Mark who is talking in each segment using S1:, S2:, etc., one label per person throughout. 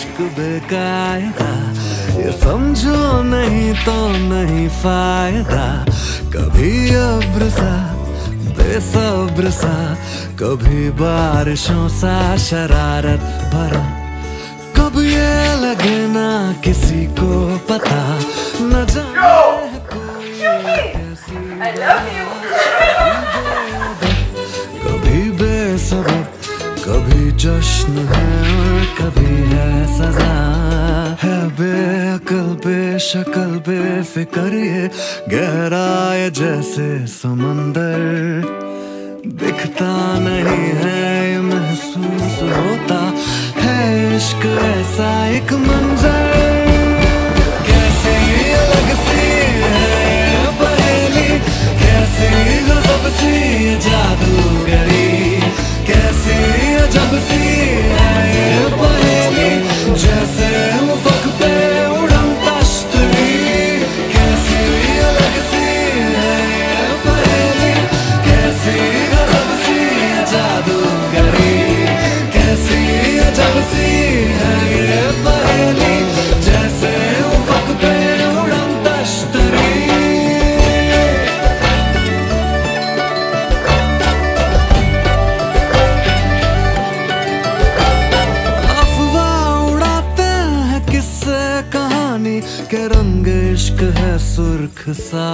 S1: इश्क बेकायदा ये समझो नहीं तो नहीं फ़ायदा। कभी अब्र सा बेसब्र सा कभी बारिशों सा शरारत भरा। कब ये लगे ना किसी को पता न जाने
S2: I love you.
S1: कभी बेसबब कभी जश्न है। कभी है सजा है बेअकल, बेशकल, बेफिक्र ये गहरा ये जैसे समंदर। दिखता नहीं है महसूस होता, है इश्क ऐसा एक मंजर जैसे के रंग इश्क है सुर्ख सा।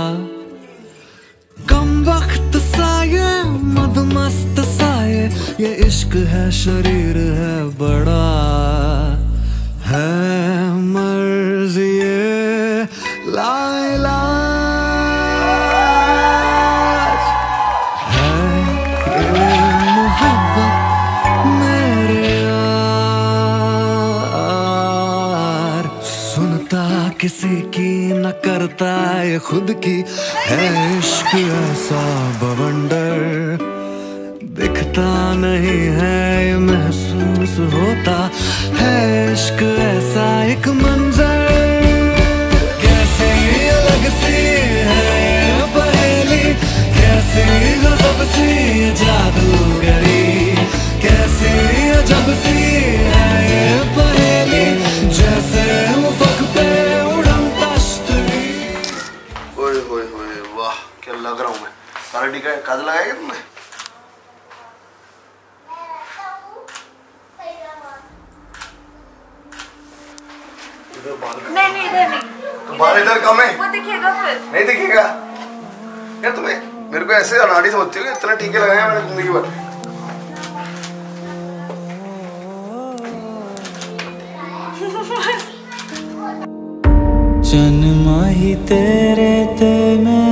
S1: कम वक्त सा ये मदमस्त सा ये ये इश्क है, शरीर है बड़ा। खुद की है इश्क ऐसा बवंडर दिखता नहीं है महसूस होता। है इश्क ऐसा एक मंजर, कैसी अलग सी है पहेली, कैसी गजब ये
S3: क्या लग रहा हूँ मैं। सारा टीका काजल लगाएगा तुमने? इधर
S2: नहीं नहीं इधर नहीं।
S3: तो बाल इधर कम है।
S2: वो दिखेगा फिर।
S3: नहीं दिखेगा? यार तुम्हें मेरे को ऐसे अनाड़ी समझती हो इतना टीके लगाए हैं मैंने ज़िंदगी भर
S1: जन्मा ही तेरे ते मैं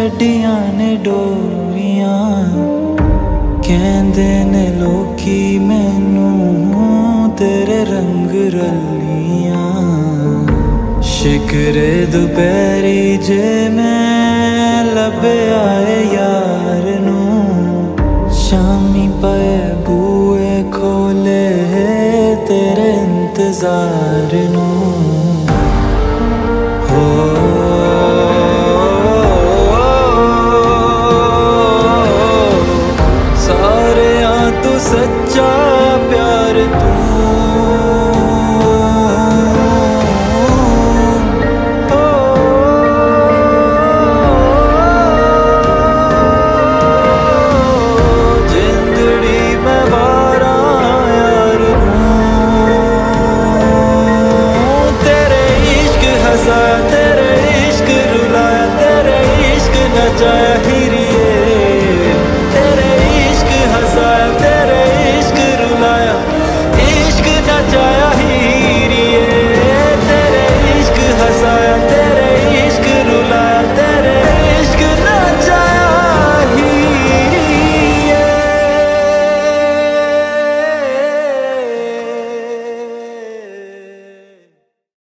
S1: ਛੱਡੀਆਂ ਨੇ ਡੋਰੀਆਂ। ਕਹਿੰਦੇ ਨੇ, ਲੋਕੀ ਮੈਨੂੰ ਤੇਰੇ ਰੰਗ ਰਲੀਆਂ। ਸ਼ਿਕਰੇ ਦੁਪਹਿਰੀ ਜੇ ਮੈਂ ਲੱਭਿਆ ਏ ਯਾਰ ਨੂੰ, ਸ਼ਾਮੀ ਪਏ ਬੂਏ ਖੋਲੇ ਤੇਰੇ ਇੰਤਜ਼ਾਰ ਨੂੰ। such